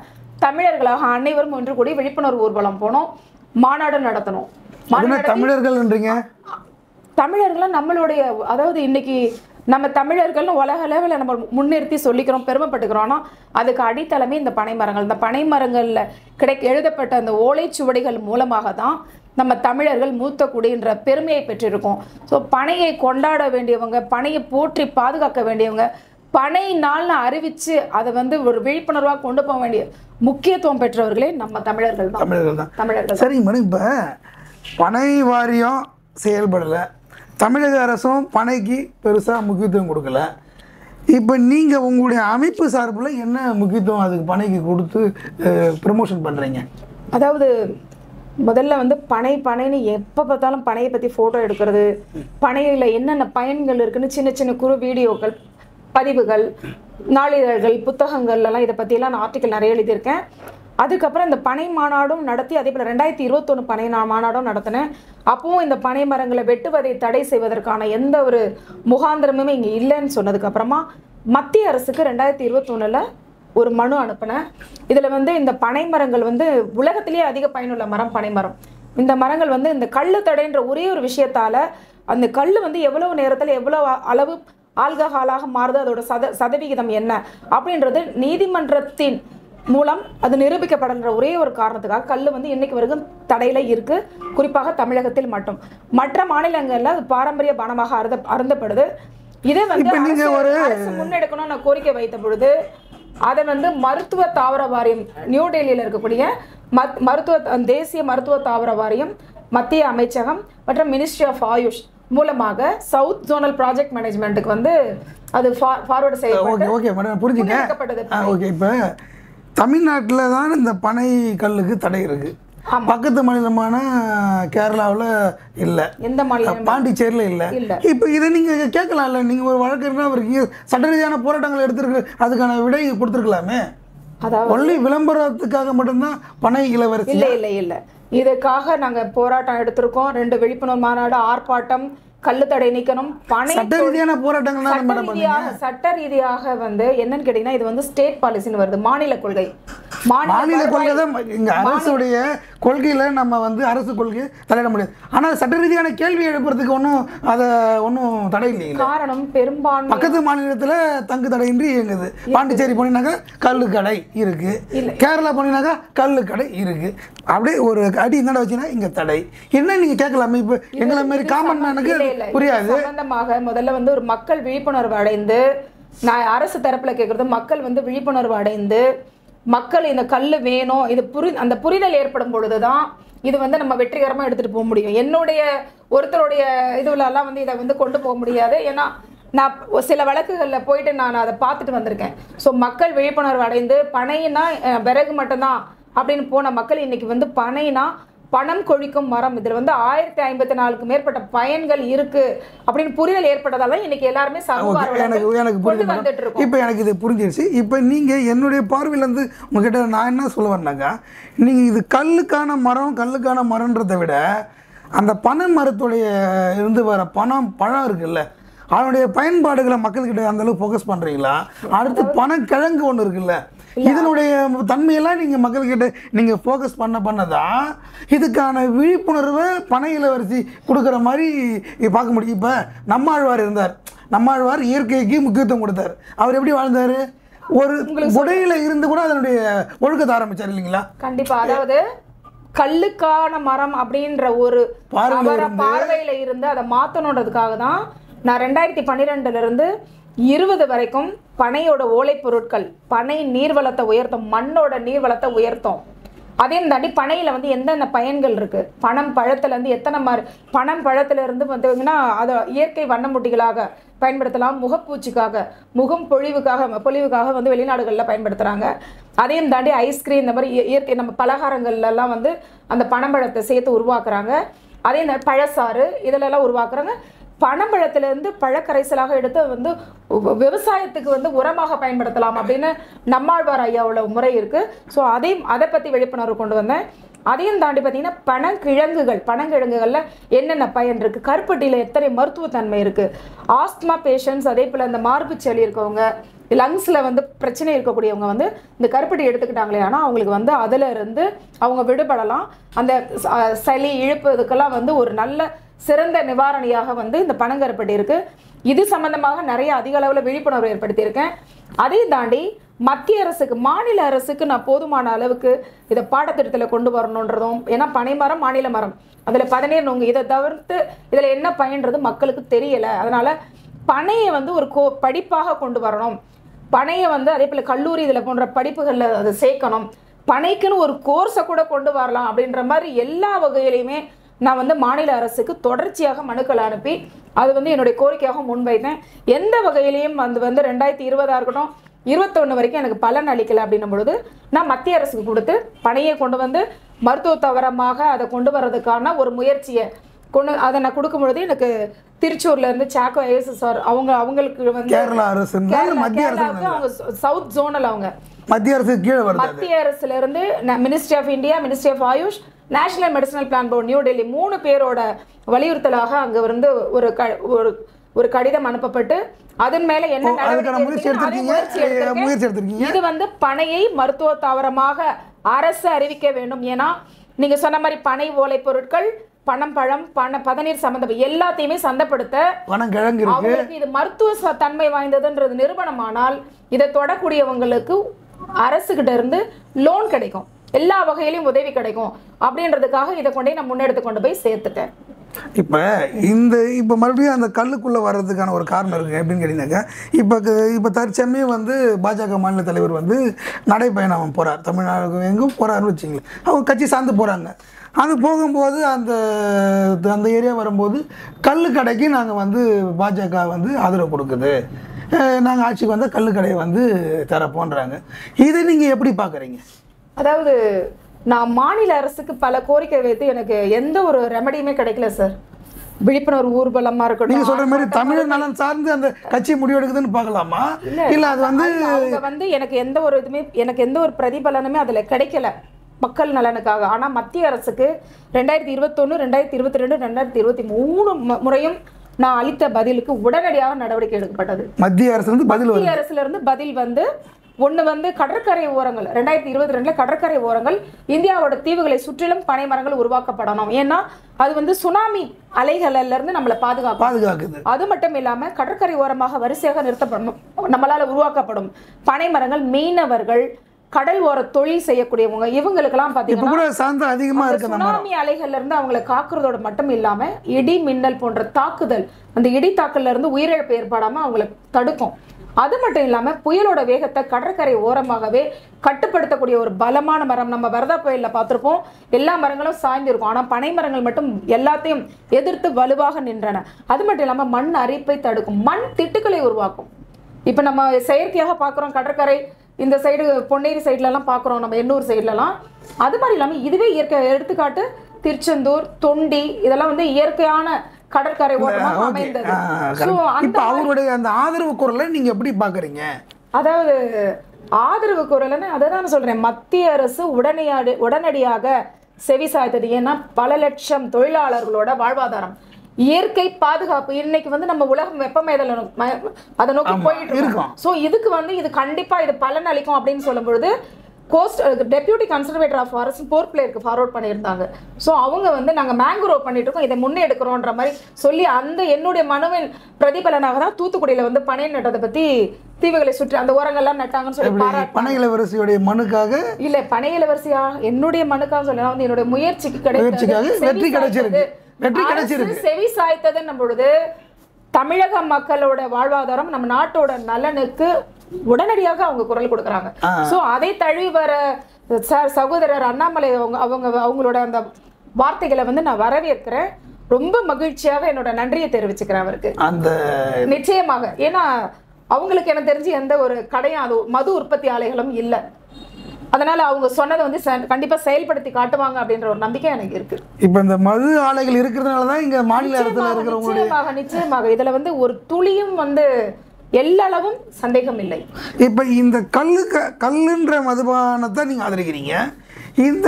தமிழர்களாக அனைவரும் ஒன்று கூடி விழிப்புணர்வு ஊர்வலம் போனோம் மாநாடு நடத்தணும். தமிழர்கள்ன்றீங்க? தமிழர்களை நம்மளுடைய அதாவது இன்னைக்கு நம்ம தமிழர்கள்னு உலக அளவில் நம்ம முன்னிறுத்தி சொல்லிக்கிறோம் பெருமைப்பட்டுக்கிறோம். ஆனால் அதுக்கு அடித்தளமே இந்த பனை மரங்கள் இந்த பனை மரங்களில் கிடைக்க எழுதப்பட்ட அந்த ஓலைச்சுவடிகள் மூலமாக தான் நம்ம தமிழர்கள் மூத்த குடின்ற பெருமையை பெற்றிருக்கோம். ஸோ பனையை கொண்டாட வேண்டியவங்க பனையை போற்றி பாதுகாக்க வேண்டியவங்க பனை நாள்னு அறிவிச்சு அதை வந்து ஒரு விழிப்புணர்வாக கொண்டு போக வேண்டிய முக்கியத்துவம் பெற்றவர்களே நம்ம தமிழர்கள் தான். தமிழர்கள் தான். தமிழர்கள் சரிங்க மேடம். இப்போ பனை வாரியம் செயல்படலை. தமிழக அரசும் பனைக்கு பெருசாக முக்கியத்துவம் கொடுக்கல. இப்போ நீங்கள் உங்களுடைய அமைப்பு சார்பில் என்ன முக்கியத்துவம் அதுக்கு பனைக்கு கொடுத்து ப்ரமோஷன் பண்ணுறீங்க அதாவது முதல்ல வந்து பனை பனைன்னு எப்போ பார்த்தாலும் பனையை பற்றி ஃபோட்டோ எடுக்கிறது. பனையில் என்னென்ன பயன்கள் இருக்குன்னு சின்ன சின்ன குறு வீடியோக்கள் பதிவுகள் நாளிதழ்கள் புத்தகங்கள்லாம் இதை பற்றிலாம் நான் ஆர்டிக்கல் நிறைய எழுதியிருக்கேன். அதுக்கப்புறம் இந்த பனை மாநாடும் நடத்தி அதே போல் ரெண்டாயிரத்தி இருபத்தொன்று பனை மாநாடும் நடத்தினேன். அப்பவும் இந்த பனை மரங்களை வெட்டுவதை தடை செய்வதற்கான எந்த ஒரு முகாந்திரமுமே இங்கே இல்லைன்னு சொன்னதுக்கப்புறமா மத்திய அரசுக்கு ரெண்டாயிரத்தி இருபத்தொன்னில் ஒரு மனு அனுப்பினேன். இதில் வந்து இந்த பனை மரங்கள் வந்து உலகத்திலேயே அதிக பயனுள்ள மரம் பனை மரம். இந்த மரங்கள் வந்து இந்த கள்ளு தடைன்ற ஒரே ஒரு விஷயத்தால அந்த கல் வந்து எவ்வளவு நேரத்தில் எவ்வளவு அ- அளவு ஆல்கஹாலாக மாறுது அதோட சத சதவிகிதம் என்ன அப்படின்றது நீதிமன்றத்தின் மூலம் அது நிரூபிக்கப்படுகிற ஒரே ஒரு காரணத்துக்காக கல் வந்து இன்னைக்கு வரைக்கும் தடையில இருக்கு. குறிப்பாக தமிழகத்தில் மட்டும். மற்ற மாநிலங்கள்ல அது பாரம்பரிய பானமாக அருந்த அருந்தப்படுது. இதை வந்து முன்னெடுக்கணும்னு நான் கோரிக்கை வைத்த பொழுது அதை வந்து மருத்துவ தாவர வாரியம் நியூ டெல்லியில் இருக்கக்கூடிய மத் மருத்துவ தேசிய மருத்துவ தாவர வாரியம் மத்திய அமைச்சகம் மற்றும் மினிஸ்ட்ரி ஆஃப் ஆயுஷ் மூலமாக சவுத் ஜோனல் ப்ராஜெக்ட் மேனேஜ்மெண்ட்டுக்கு வந்து அது ஃபார்வர்டு செய்யப்பட்டு ஓகே ஓகே மேடம் ஆ ஓகே இப்போ தமிழ்நாட்டில் தான் இந்த பனை கல்லுக்கு தடை இருக்கு ஆமா. பக்கத்து மாநிலமான கேரளாவில் இல்லை. எந்த மாநிலம்? பாண்டிச்சேரியில் இல்லை. இப்போ இதை நீங்கள் கேட்கலாம்ல. நீங்கள் ஒரு வழக்கறிஞராக இருக்கீங்க சட்ட ரீதியான போராட்டங்கள் எடுத்திருக்கு அதுக்கான விடை கொடுத்துருக்கலாமே? அதாவது ஒன்லி விளம்பரத்துக்காக மட்டும்தான் பனை இளவரசி. இல்லை இல்லை இல்லை. இதுக்காக நாங்க போராட்டம் எடுத்திருக்கோம். ரெண்டு விழிப்புணர்வு மாநாடு ஆர்ப்பாட்டம் கள்ளுத்தடை நீக்கணும் பனை சட்ட ரீதியான போராட்டங்கள் சட்ட ரீதியாக வந்து என்னன்னு கேட்டீங்கன்னா இது வந்து ஸ்டேட் பாலிசின்னு வருது. மாநில கொள்கை. மாநில கொள்கை தான் இங்க அரசுடைய கொள்கையில நம்ம வந்து அரசு கொள்கையை தலையிட முடியாது. ஆனால் சட்ட ரீதியான கேள்வி எழுப்புறதுக்கு ஒன்றும் அதை ஒன்றும் தடை இல்லைங்களா. காரணம் பெரும்பான்மை பக்கத்து மாநிலத்தில் தங்கு தடையின்றி இயங்குது. பாண்டிச்சேரி போனீங்கன்னாக்கா கல்லு கடை இருக்கு. கேரளா போனீங்கன்னாக்கா கல்லு கடை இருக்கு. அப்படியே ஒரு அடி என்னடா வச்சுன்னா இங்க தடை. என்ன நீங்க கேட்கலாமே? இப்போ எங்களை மாதிரி காமன் மேனுக்கு புரியாது. சம்பந்தமாக முதல்ல வந்து ஒரு மக்கள் விழிப்புணர்வு அடைந்து நான் அரசு தரப்புல கேட்கறது மக்கள் வந்து விழிப்புணர்வு அடைந்து மக்கள் இந்த கல் வேணும் இது புரி அந்த புரிதல் ஏற்படும் பொழுதுதான் இது வந்து நம்ம வெற்றிகரமாக எடுத்துகிட்டு போக முடியும். என்னுடைய ஒருத்தருடைய இதுலலாம் வந்து இதை வந்து கொண்டு போக முடியாது. ஏன்னா நான் சில வழக்குகளில் போயிட்டு நான் அதை பார்த்துட்டு வந்திருக்கேன். ஸோ மக்கள் விழிப்புணர்வு அடைந்து பனைனா விறகு மட்டும்தான் அப்படின்னு போன மக்கள் இன்னைக்கு வந்து பனைனா பணம் கொழிக்கும் மரம். இதில் வந்து ஆயிரத்தி ஐம்பத்தி நாலுக்கு மேற்பட்ட பயன்கள் இருக்கு அப்படின்னு புரிதல் ஏற்பட்டதால இன்னைக்கு எல்லாருமே எனக்கு எனக்கு இருக்கோம். இப்போ எனக்கு இது புரிஞ்சிருச்சு. இப்போ நீங்கள் என்னுடைய பார்வையிலேருந்து உங்ககிட்ட நான் என்ன சொல்ல வரேன்னாக்கா நீங்கள் இது கல்லுக்கான மரம் கல்லுக்கான மரம்ன்றதை விட அந்த பனை மரத்துடைய இருந்து வர பணம் பழம் இருக்குல்ல அதனுடைய பயன்பாடுகளை மக்கள்கிட்ட அந்த அளவுக்கு ஃபோக்கஸ் பண்ணுறீங்களா அடுத்து பனக்கிழங்கு ஒன்று இருக்குல்ல. இதனுடைய தன்மையெல்லாம் நீங்கள் மக்கள்கிட்ட நீங்கள் ஃபோக்கஸ் பண்ண பண்ணதான் இதுக்கான விழிப்புணர்வை பனை இளவரசி கொடுக்குற மாதிரி பார்க்க முடியும். இப்போ நம்மாழ்வார் இருந்தார். நம்மாழ்வார் இயற்கைக்கு முக்கியத்துவம் கொடுத்தார். அவர் எப்படி வாழ்ந்தார்? ஒரு உடையில இருந்து கூட அதனுடைய ஒழுக்கத்தை ஆரம்பிச்சார் இல்லைங்களா? கண்டிப்பா. அதாவது கல்லுக்கான மரம் அப்படின்ற ஒரு பார்வையில இருந்து அதை மாத்தணுன்றதுக்காக தான் நான் ரெண்டாயிரத்தி பன்னிரெண்டுலேருந்து இருபது வரைக்கும் பனையோட ஓலை பொருட்கள் பனை நீர்வளத்தை உயர்த்தும் மண்ணோட நீர்வளத்தை உயர்த்தும். அதையும் தாண்டி பனையில் வந்து எந்தெந்த பயன்கள் இருக்குது பனம் பழத்துலேருந்து எத்தனை மாதிரி பனம் பழத்துலேருந்து பார்த்தீங்கன்னா அதை இயற்கை வண்ணமுட்டிகளாக பயன்படுத்தலாம் முகப்பூச்சிக்காக முகம் பொழிவுக்காக பொழிவுக்காக வந்து வெளிநாடுகளில் பயன்படுத்துகிறாங்க அதையும் தாண்டி ஐஸ்கிரீம் இந்த மாதிரி இயற்கை நம்ம பலகாரங்கள்லாம் வந்து அந்த பனம்பழத்தை சேர்த்து உருவாக்குறாங்க. அதே இந்த பழசாறு இதிலெல்லாம் உருவாக்குறாங்க. பனம்பழத்திலிருந்து பழக்கரைசலாக எடுத்து வந்து விவசாயத்துக்கு வந்து உரமாக பயன்படுத்தலாம் அப்படின்னு நம்மாழ்வார் ஐயாவோட முறை இருக்குது ஸோ அதையும் அதை பற்றி விழிப்புணர்வு கொண்டு வந்தேன். அதையும் தாண்டி பார்த்தீங்கன்னா பனங்கிழங்குகள் பனங்கிழங்குகளில் என்னென்ன பயன் இருக்குது கருப்பட்டியில் எத்தனை மருத்துவத்தன்மை இருக்குது ஆஸ்துமா பேஷண்ட்ஸ் அதே போல் இந்த மார்பு சளி இருக்கவங்க லங்ஸில் வந்து பிரச்சனை இருக்கக்கூடியவங்க வந்து இந்த கருப்பட்டி எடுத்துக்கிட்டாங்களே ஆனால் அவங்களுக்கு வந்து அதில் இருந்து அவங்க விடுபடலாம். அந்த சளி இழுப்பு இதுக்கெல்லாம் வந்து ஒரு நல்ல சிறந்த நிவாரணியாக வந்து இந்த பனங்கருப்பட்டி இருக்கு இது சம்பந்தமாக நிறைய அதிக அளவில் விழிப்புணர்வு ஏற்படுத்தியிருக்கேன். அதையும் தாண்டி மத்திய அரசுக்கு மாநில அரசுக்கு நான் போதுமான அளவுக்கு இதை பாடத்திட்டத்தில் கொண்டு வரணுன்றதும் ஏன்னா பனைமரம் மாநில மரம். அதில் பதினேழு நோங்க இதை தவிர்த்து இதில் என்ன பயன்றது மக்களுக்கு தெரியலை. அதனால பனையை வந்து ஒரு கோ படிப்பாக கொண்டு வரணும். பனையை வந்து அதே போல் கல்லூரி இதில் போன்ற படிப்புகளில் அதை சேர்க்கணும். பனைக்குன்னு ஒரு கோர்ஸை கூட கொண்டு வரலாம் அப்படின்ற மாதிரி எல்லா வகையிலையுமே நான் வந்து மாநில அரசுக்கு தொடர்ச்சியாக மனுக்கள் அனுப்பி அது வந்து என்னுடைய கோரிக்கையாக முன்வைத்தேன். எந்த வகையிலையும் வந்து வந்து ரெண்டாயிரத்தி இருபதாக இருக்கட்டும் இருபத்தொன்று வரைக்கும் எனக்கு பலன் அளிக்கலை அப்படின்னும் பொழுது நான் மத்திய அரசுக்கு கொடுத்து பனையை கொண்டு வந்து மருத்துவ தவறமாக அதை கொண்டு வர்றதுக்கான ஒரு முயற்சியை கொண்டு அதை நான் கொடுக்கும் பொழுது எனக்கு திருச்சூர்ல இருந்து சாக்கோ ஐஎஸ்எஸ் சார் அவங்க அவங்களுக்கு வந்து கேரளா அரசு கேரளாவுக்கு அவங்க சவுத் ஜோனல் அவங்க. மத்திய அரசு கீழே வருது. மத்திய அரசுல இருந்து ministry of India ministry of AYUSH national medicinal plant board New Delhi மூணு பேரோட வலியுறுத்தலாக அங்க வந்து ஒரு க- ஒரு ஒரு கடிதம் அனுப்பப்பட்டு அதன் மேல என்ன நடவடிக்கை இது வந்து பனையை மருத்துவ தாவரமாக அரசு அறிவிக்க வேண்டும். ஏன்னா நீங்க சொன்ன மாதிரி பனை ஓலை பொருட்கள் பனம் பழம் பண பதநீர் சம்பந்தம் எல்லாத்தையுமே சந்தைப்படுத்த பணம் கிழங்கு அவங்களுக்கு இது மருத்துவ தன்மை வாய்ந்ததுன்றது நிரூபணமானால் இதை தொடக்கூடியவங்களுக்கு அரசுகிட்ட இருந்து லோன் கிடைக்கும். எல்லா வகையிலையும் உதவி கிடைக்கும். அப்படின்றதுக்காக இதை கொண்டே நான் முன்னெடுத்து கொண்டு போய் சேர்த்துட்டேன். இப்போ இந்த இப்போ மறுபடியும் அந்த கல்லுக்குள்ளே வர்றதுக்கான ஒரு காரணம் இருக்குது எப்படின்னு கேட்டிங்கனாக்கா இப்போ இப்போ தற்சமயம் வந்து பாஜக மாநில தலைவர் வந்து நடைப்பயணம் போகிறார் தமிழ்நாடு எங்கும் போகிறாருன்னு வச்சுங்களேன் அவங்க கட்சி சார்ந்து போகிறாங்க அது போகும்போது அந்த அந்த ஏரியா வரும்போது கல் கடைக்கு நாங்கள் வந்து பாஜக வந்து ஆதரவு கொடுக்குது. நாங்கள் ஆட்சிக்கு வந்தால் கல் கடையை வந்து தரப்போன்றாங்க. இதை நீங்கள் எப்படி பார்க்குறீங்க அதாவது நான் மாநில அரசுக்கு பல கோரிக்கை வைத்து எனக்கு எந்த ஒரு ரெமடியுமே கிடைக்கல சார் விழிப்புணர்வு ஊர்வலமா இருக்கட்டும் நீங்கள் சொல்கிற மாதிரி தமிழர் நலன் சார்ந்து அந்த கட்சி முடிவெடுக்குதுன்னு பார்க்கலாமா? இல்லை அது வந்து வந்து எனக்கு எந்த ஒரு இதுவுமே எனக்கு எந்த ஒரு பிரதிபலனுமே அதுல கிடைக்கல மக்கள் நலனுக்காக. ஆனா மத்திய அரசுக்கு ரெண்டாயிரத்தி இருபத்தொன்னு ரெண்டாயிரத்தி இருபத்தி ரெண்டு ரெண்டாயிரத்தி இருபத்தி மூணு முறையும் நான் அளித்த பதிலுக்கு உடனடியாக நடவடிக்கை எடுக்கப்பட்டது. மத்திய அரசு வந்து பதில் மத்திய அரசுல இருந்து பதில் வந்து ஒண்ணு வந்து கடற்கரை ஓரங்கள் ரெண்டாயிரத்தி இருபத்தி ரெண்டுல கடற்கரை ஓரங்கள் இந்தியாவோட தீவுகளை சுற்றிலும் பனை மரங்கள் உருவாக்கப்படணும். ஏன்னா அது வந்து சுனாமி அலைகள்ல இருந்து நம்மளை பாதுகாக்கும். பாதுகாக்குது. அது மட்டும் இல்லாம கடற்கரை ஓரமாக வரிசையாக நிறுத்தப்படும் நம்மளால உருவாக்கப்படும் பனை மரங்கள் மீனவர்கள் கடல் ஓர தொழில் செய்யக்கூடியவங்க இவங்களுக்கெல்லாம் சாந்தம் அதிகமாக இருக்கு சுனாமி அலைகள்ல இருந்து அவங்களை காக்குறதோட மட்டும் இல்லாம இடி மின்னல் போன்ற தாக்குதல் அந்த இடி தாக்கல்ல இருந்து உயிரிழப்பு ஏற்படாம அவங்களை தடுக்கும். அது மட்டும் இல்லாம புயலோட வேகத்தை கடற்கரை ஓரமாகவே கட்டுப்படுத்தக்கூடிய ஒரு பலமான மரம் நம்ம வரதா புயல்ல பார்த்திருப்போம். எல்லா மரங்களும் சாய்ந்திருக்கும். ஆனா பனை மரங்கள் மட்டும் எல்லாத்தையும் எதிர்த்து வலுவாக நின்றன. அது மட்டும் இல்லாம மண் அரிப்பை தடுக்கும். மண் திட்டுக்களை உருவாக்கும். இப்போ நம்ம செயற்கையாக பார்க்குறோம் கடற்கரை. இந்த சைடு பொன்னேரி சைட்லலாம் பார்க்குறோம் நம்ம எண்ணூர் சைட்லலாம். அது மாதிரி இல்லாமல் இதுவே இயற்கை எடுத்துக்காட்டு திருச்செந்தூர் தொண்டி இதெல்லாம் வந்து இயற்கையான கடற்கரை ஓரமாக ஓகே. அமைந்தது. ஸோ அந்த இப்போ அவருடைய அந்த ஆதரவு குரலை நீங்க எப்படி பார்க்குறீங்க அதாவது ஆதரவு குரல்னு அதை தான் சொல்றேன். மத்திய அரசு உடனடியாக உடனடியாக செவி சாய்த்தது. ஏன்னா பல லட்சம் தொழிலாளர்களோட வாழ்வாதாரம். இயற்கை பாதுகாப்பு. இன்னைக்கு வந்து நம்ம உலகம் ம- அதை நோக்கி போயிட்டு இருக்கோம். ஸோ இதுக்கு வந்து இது கண்டிப்பா இது பலன் அளிக்கும் அப்படின்னு சொல்லும் பொழுது coast deputy conservator of forest Port பிளேயருக்கு forward பண்ணியிருந்தாங்க. ஸோ அவங்க வந்து நாங்கள் மேங்க்ரோவ் பண்ணிட்டு இருக்கோம். இதை முன்னெடுக்கிறோன்ற மாதிரி சொல்லி அந்த என்னுடைய மனுவின் பிரதிபலனாக தான் தூத்துக்குடியில வந்து பனை நட்டதை பத்தி தீவுகளை சுற்றி அந்த ஓரங்கள்லாம் நட்டாங்கன்னு சொல்லி பனை இளவரசியுடைய மனுக்காக? இல்ல பனை இளவரசியா? என்னுடைய மனுக்காக சொல்ல வந்து என்னுடைய முயற்சிக்கு செவி வெற்றி கிடைச்சிருக்கு. வெற்றி கிடைச்சிருக்கு. செவி சாய்த்ததுன்னும் பொழுது தமிழக மக்களோட வாழ்வாதாரம் நம்ம நாட்டோட நலனுக்கு உடனடியாக அவங்க குரல் கொடுக்கறாங்க. சோ அதை தழுவி வர சார் சகோதரர் அண்ணாமலை அவங்க அவங்க அவங்களோட அந்த வார்த்தைகளை வந்து நான் வரவேற்கிறேன். ரொம்ப மகிழ்ச்சியாக என்னோட நன்றியை தெரிவிச்சுக்கிறேன் அவருக்கு. அந்த நிச்சயமாக. ஏன்னா அவங்களுக்கு எனக்கு தெரிஞ்சு எந்த ஒரு கடையும் அது மது உற்பத்தி ஆலைகளும் இல்லை. அதனால அவங்க சொன்னதை வந்து செ- கண்டிப்பா செயல்படுத்தி காட்டுவாங்க அப்படின்ற ஒரு நம்பிக்கை எனக்கு இருக்கு. இப்போ இந்த மது ஆலைகள் இருக்கிறதுனால தான் இங்க மாநில நிச்சயமாக இருக்கிறவங்களுடைய நிச்சயமாக நிச்சயமாக. இதுல வந்து ஒரு துளியும் வந்து எல்லளவும் சந்தேகம் இல்லை. இப்போ இந்த கல்லு கல்லுன்ற மதுபானத்தை நீங்க ஆதரிக்கிறீங்க. இந்த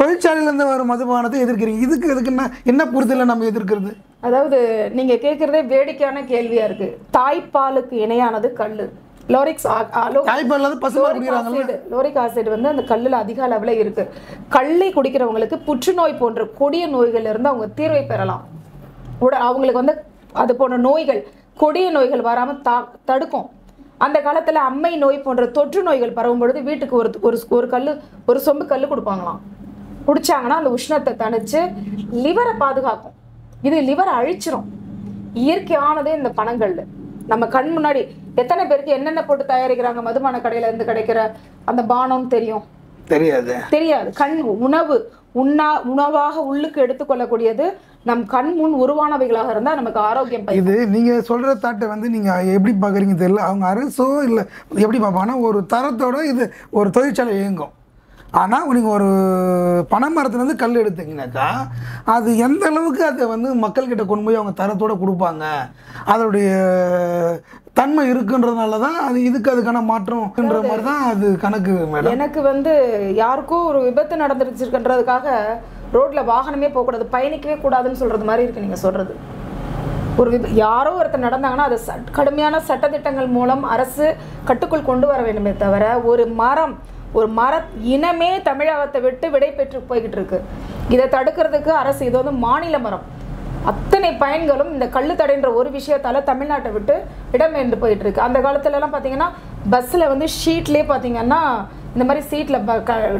தொழிற்சாலையிலேருந்து வரும் மதுபானத்தை எதிர்க்கிறீங்க. இதுக்கு எதுக்கு என்ன என்ன புரிதல நம்ம எதிர்க்கிறது? அதாவது நீங்க கேட்கறதே வேடிக்கையான கேள்வியா இருக்கு. தாய்ப்பாலுக்கு இணையானது கல்லு. லோரிக்ஸ் தாய்ப்பால் இல்லாத பசுமாடு குடிக்கிறாங்கல்ல? லோரிக் ஆசிட் வந்து அந்த கல்லுல அதிக அளவுல இருக்கு. கல்லை குடிக்கிறவங்களுக்கு புற்றுநோய் போன்ற கொடிய நோய்கள்ல இருந்து அவங்க தீர்வை பெறலாம். அவங்களுக்கு வந்து அது போன்ற நோய்கள் கொடிய நோய்கள் வராம தா தடுக்கும். அந்த காலத்துல அம்மை நோய் போன்ற தொற்று நோய்கள் பரவும் பொழுது வீட்டுக்கு ஒரு ஒரு ஒரு கல்லு ஒரு சொம்பு கல்லு கொடுப்பாங்களாம். குடிச்சாங்கன்னா அந்த உஷ்ணத்தை தணிச்சு லிவரை பாதுகாக்கும். இது லிவரை அழிச்சிரும். இயற்கையானதே இந்த பணங்கள்ல. நம்ம கண் முன்னாடி எத்தனை பேருக்கு என்னென்ன போட்டு தயாரிக்கிறாங்க மதுபான கடையில இருந்து கிடைக்கிற அந்த பானம் தெரியும்? தெரியாது. தெரியாது. கண் உணவு உண்ணா உணவாக உள்ளுக்கு எடுத்துக்கொள்ளக்கூடியது நம் கண் முன் உருவானவைகளாக இருந்தா நமக்கு ஆரோக்கியம் இது நீங்க சொல்ற தாட்டை வந்து நீங்க எப்படி பார்க்குறீங்க தெரியல. அவங்க அரசோ இல்லை எப்படி பார்ப்பாங்கன்னா ஒரு தரத்தோட இது ஒரு தொழிற்சாலை இயங்கும். ஆனால் நீங்கள் ஒரு பனைமரத்துலேருந்து கல் எடுத்தீங்கன்னாக்கா அது எந்த அளவுக்கு அதை வந்து மக்கள்கிட்ட கொண்டு போய் அவங்க தரத்தோட கொடுப்பாங்க? அதோடைய தன்மை இருக்குன்றதுனால தான் அது இதுக்கு அதுக்கான மாற்றம்ன்ற மாதிரி தான் அது கணக்கு மேடம். எனக்கு வந்து யாருக்கோ ஒரு விபத்து நடந்துருச்சுன்றதுக்காக ரோட்ல வாகனமே போகக்கூடாது பயணிக்கவே கூடாதுன்னு சொல்றது மாதிரி இருக்கு நீங்க சொல்றது. ஒரு யாரோ ஒருத்தர் நடந்தாங்கன்னா அதை கடுமையான சட்டதிட்டங்கள் மூலம் அரசு கட்டுக்குள் கொண்டு வர வேண்டுமே தவிர ஒரு மரம் ஒரு மர இனமே தமிழகத்தை விட்டு விடை பெற்று போய்கிட்டு இருக்கு இதை தடுக்கிறதுக்கு அரசு இது வந்து மாநில மரம். அத்தனை பயன்களும் இந்த கள்ளு தடைன்ற ஒரு விஷயத்தால தமிழ்நாட்டை விட்டு இடம்பெயர்ந்து போயிட்டு இருக்கு அந்த காலத்துல எல்லாம் பார்த்தீங்கன்னா பஸ்ஸில் வந்து ஷீட்லேயே பார்த்தீங்கன்னா இந்த மாதிரி சீட்டில்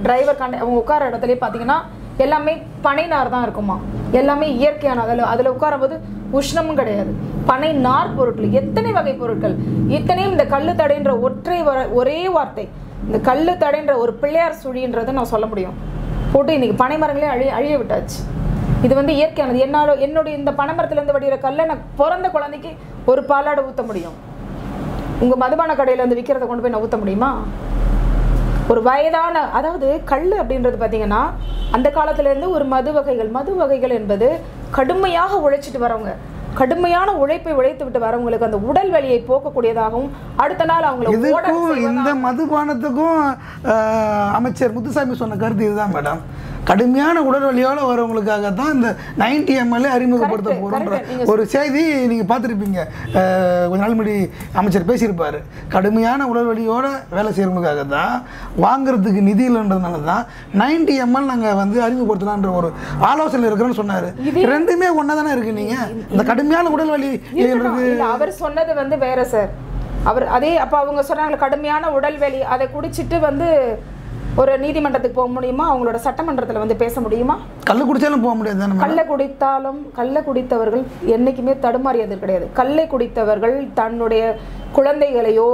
டிரைவர் கண்ட அவங்க உட்கார இடத்துலயே பார்த்தீங்கன்னா எல்லாமே பனை நார் தான் இருக்குமா? எல்லாமே இயற்கையான அதில் அதில் உட்காரும்போது உஷ்ணமும் கிடையாது. பனை நார் பொருட்கள் எத்தனை வகை பொருட்கள்? இத்தனையும் இந்த கள்ளு தடைன்ற ஒற்றை வர ஒரே வார்த்தை இந்த கல் தடைன்ற ஒரு பிள்ளையார் சுழின்றதை நான் சொல்ல முடியும். போட்டு இன்னைக்கு பனை மரங்களே அழிய அழிய விட்டாச்சு. இது வந்து இயற்கையானது. என்னாலோ என்னுடைய இந்த பனைமரத்துலேருந்து வடிகிற கல்லை நான் பிறந்த குழந்தைக்கு ஒரு பாலாடை ஊற்ற முடியும். உங்கள் மதுபான கடையில் வந்து விற்கிறத கொண்டு போய் நான் ஊற்ற முடியுமா? ஒரு வயதான அதாவது கல் அப்படின்றது பார்த்தீங்கன்னா அந்த காலத்துலேருந்து ஒரு மது வகைகள் மது வகைகள் என்பது கடுமையாக உழைச்சிட்டு வரவங்க. கடுமையான உழைப்பை உழைத்து விட்டு வரவங்களுக்கு அந்த உடல் வலியை போக்கக்கூடியதாகவும் அடுத்த நாள் அவங்களை ஓட இதுக்கும் இந்த மதுபானத்துக்கும் அமைச்சர் முத்துசாமி சொன்ன கருத்து இதுதான் மேடம். கடுமையான உடல் வலியோட வரவங்களுக்காக தான் இந்த நைன்டி எம்எல்ஏ அறிமுகப்படுத்த போகிறோன்ற ஒரு செய்தி நீங்கள் பார்த்துருப்பீங்க. கொஞ்ச நாள் முன்னாடி அமைச்சர் பேசியிருப்பார். கடுமையான உடல் வலியோட வேலை செய்கிறவங்களுக்காக தான் வாங்குறதுக்கு நிதி இல்லைன்றதுனால தான் நைன்டி எம்எல் நாங்கள் வந்து அறிமுகப்படுத்தலான்ற ஒரு ஆலோசனை இருக்கிறோன்னு சொன்னார். ரெண்டுமே ஒன்றா தானே இருக்கு நீங்கள் இந்த கடுமையான உடல் வலி இருக்கட்டும். இல்ல அவர் சொன்னது வந்து வேற சார் அவர் அதே அப்ப அவங்க சொன்னாங்க கடுமையான உடல் வலி அதை குடிச்சிட்டு வந்து ஒரு நீதிமன்றத்துக்கு போக முடியுமா? அவங்களோட சட்டமன்றத்துல வந்து பேச முடியுமா? கல் குடிச்சாலும் போக முடியாது கல்லை குடித்தாலும் கல்லை குடித்தவர்கள் என்னைக்குமே தடுமாறியது கிடையாது. கல்லை குடித்தவர்கள் தன்னுடைய குழந்தைகளையோ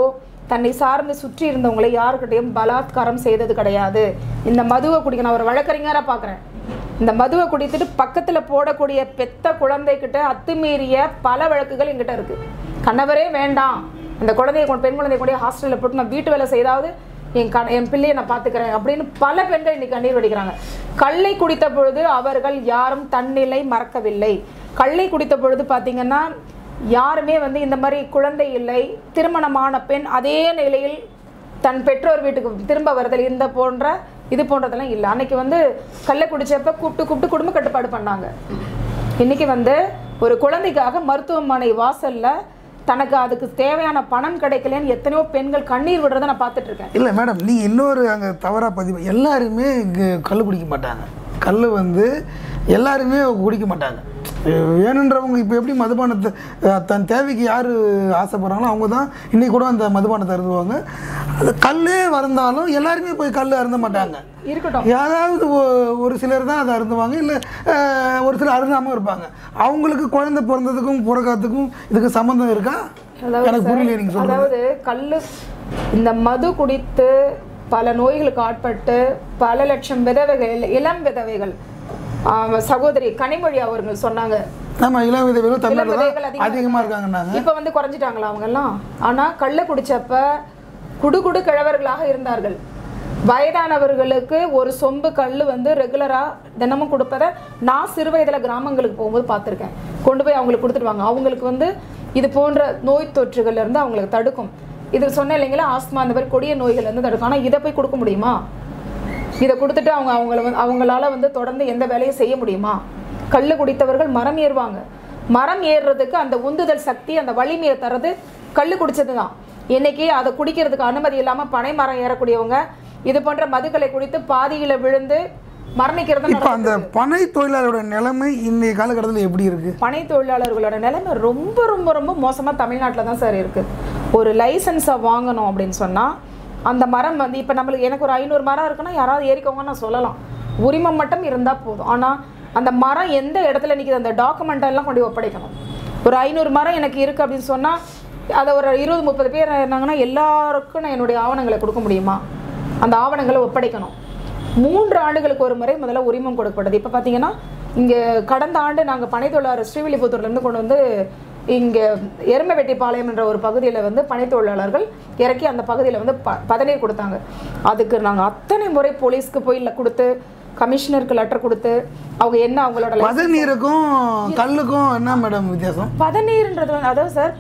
தன்னை சார்ந்து சுற்றி இருந்தவங்களை யாருக்கிட்டையும் பலாத்காரம் செய்தது கிடையாது. இந்த மதுவை குடிக்க நான் ஒரு வழக்கறிஞராக பார்க்குறேன் இந்த மதுவை குடித்துட்டு பக்கத்தில் போடக்கூடிய பெத்த குழந்தைகிட்ட அத்துமீறிய பல வழக்குகள் என்கிட்ட இருக்கு. கணவரே வேண்டாம். அந்த குழந்தைய கொண்டு பெண் குழந்தைய கொண்டு ஹாஸ்டலில் போட்டு நான் வீட்டு வேலை செய்தாவது என் கண என் பிள்ளையை நான் பார்த்துக்கிறேன் அப்படின்னு பல பெண்கள் இன்னைக்கு கண்ணீர் வடிக்கிறாங்க. கல்லை குடித்த பொழுது அவர்கள் யாரும் தன்னிலை மறக்கவில்லை. கல்லை குடித்த பொழுது பார்த்தீங்கன்னா யாருமே வந்து இந்த மாதிரி குழந்தை இல்லை திருமணமான பெண் அதே நிலையில் தன் பெற்றோர் வீட்டுக்கு திரும்ப வருதல் இந்த போன்ற இது போன்றதெல்லாம் இல்லை. அன்னைக்கு வந்து கல்லை குடிச்சப்ப கூப்பிட்டு கூப்பிட்டு குடும்ப கட்டுப்பாடு பண்ணாங்க. இன்னைக்கு வந்து ஒரு குழந்தைக்காக மருத்துவமனை வாசல்ல தனக்கு அதுக்கு தேவையான பணம் கிடைக்கலன்னு எத்தனையோ பெண்கள் கண்ணீர் விடுறதை நான் பார்த்துட்டு இருக்கேன் இல்லை மேடம் நீங்கள் இன்னொரு அங்கே தவறாக பதிவு எல்லாருமே இங்கே கல் குடிக்க மாட்டாங்க. கல் வந்து எல்லாருமே குடிக்க மாட்டாங்க. வேணுன்றவங்க இப்போ எப்படி மதுபானத்தை தன் தேவைக்கு யார் ஆசைப்படுறாங்களோ அவங்க தான் இன்னைக்கு கூட அந்த மதுபானத்தை அருந்துவாங்க. அது கல்லே வந்தாலும் எல்லாருமே போய் கல் அருந்த மாட்டாங்க. இருக்கட்டும். ஒ- ஒரு சிலர் தான் அதை அருந்துவாங்க. இல்லை ஒரு சிலர் அருந்தாமல் இருப்பாங்க. அவங்களுக்கு குழந்தை பிறந்ததுக்கும் பிறக்காததுக்கும் இதுக்கு சம்மந்தம் இருக்கா? அதாவது எனக்கு புரியல நீங்கள் அதாவது கல்லு இந்த மது குடித்து பல நோய்களுக்கு ஆட்பட்டு பல லட்சம் விதவைகள் இளம் விதவைகள் சகோதரி கனிமொழி அவர்கள் சொன்னாங்க. ஆமாம் இளம் விதவைகள் தமிழ்நாட்டில் அதிகமாக இருக்காங்கன்னாங்க. இப்ப வந்து குறைஞ்சிட்டாங்களா அவங்க எல்லாம் ஆனா கள்ள குடிச்சப்ப குடு குடு கிழவர்களாக இருந்தார்கள். வயதானவர்களுக்கு ஒரு சொம்பு கல் வந்து ரெகுலரா தினமும் கொடுப்பதை நான் சிறு வயதுல கிராமங்களுக்கு போகும்போது பார்த்துருக்கேன். கொண்டு போய் அவங்களுக்கு கொடுத்துருவாங்க அவங்களுக்கு வந்து இது போன்ற நோய் தொற்றுகள்ல இருந்து அவங்களுக்கு தடுக்கும். இது சொன்னேன் இல்லைங்களா? ஆஸ்மா அந்த மாதிரி கொடிய நோய்கள் இருந்து தடுக்கும். ஆனா இதை போய் கொடுக்க முடியுமா? இதை கொடுத்துட்டு அவங்க அவங்கள வந்து அவங்களால வந்து தொடர்ந்து எந்த வேலையும் செய்ய முடியுமா? கள்ளு குடித்தவர்கள் மரம் ஏறுவாங்க. மரம் ஏறுறதுக்கு அந்த உந்துதல் சக்தி அந்த வலிமையை தர்றது கள்ளு குடிச்சது தான் இன்னைக்கு அதை குடிக்கிறதுக்கு அனுமதி இல்லாமல் பனை மரம் ஏறக்கூடியவங்க இது போன்ற மதுக்களை குடித்து பாதியில விழுந்து மரணிக்கிறது இப்போ அந்த பனை தொழிலாளரோட நிலைமை இன்னைய காலகட்டத்தில் எப்படி இருக்கு? பனை தொழிலாளர்களோட நிலைமை ரொம்ப ரொம்ப ரொம்ப மோசமாக தமிழ்நாட்டில் தான் சார் இருக்குது ஒரு லைசன்ஸை வாங்கணும் அப்படின்னு சொன்னால் அந்த மரம் வந்து இப்போ நம்மளுக்கு எனக்கு ஒரு ஐநூறு மரம் இருக்குன்னா யாராவது ஏறிக்கோங்க நான் சொல்லலாம். உரிமம் மட்டும் இருந்தால் போதும். ஆனால் அந்த மரம் எந்த இடத்துல நிற்கிது அந்த டாக்குமெண்ட் எல்லாம் கொண்டு ஒப்படைக்கணும். ஒரு ஐநூறு மரம் எனக்கு இருக்குது அப்படின்னு சொன்னால் அதை ஒரு இருபது முப்பது பேர் இருந்தாங்கன்னா எல்லாருக்கும் நான் என்னுடைய ஆவணங்களை கொடுக்க முடியுமா? அந்த ஆவணங்களை ஒப்படைக்கணும். மூன்று ஆண்டுகளுக்கு ஒரு முறை முதல்ல உரிமம் கொடுக்கப்படுது இப்போ பார்த்தீங்கன்னா இங்கே கடந்த ஆண்டு நாங்கள் பனைத்தொழிலாளர் ஸ்ரீவில்லிபுத்தூர்லேருந்து கொண்டு வந்து இங்கே எருமவெட்டிப்பாளையம் என்ற ஒரு பகுதியில் வந்து பனை தொழிலாளர்கள் இறக்கி அந்த பகுதியில் வந்து ப பதநீர் கொடுத்தாங்க. அதுக்கு நாங்கள் அத்தனை முறை போலீஸ்க்கு போய் ல- கொடுத்து கமிஷனருக்கு லெட்டர் கொடுத்து அவங்க என்ன அவங்களோட பதநீருக்கும் கல்லுக்கும் என்ன மேடம் வித்தியாசம்? பதநீர்ன்றது வந்து அதாவது சார்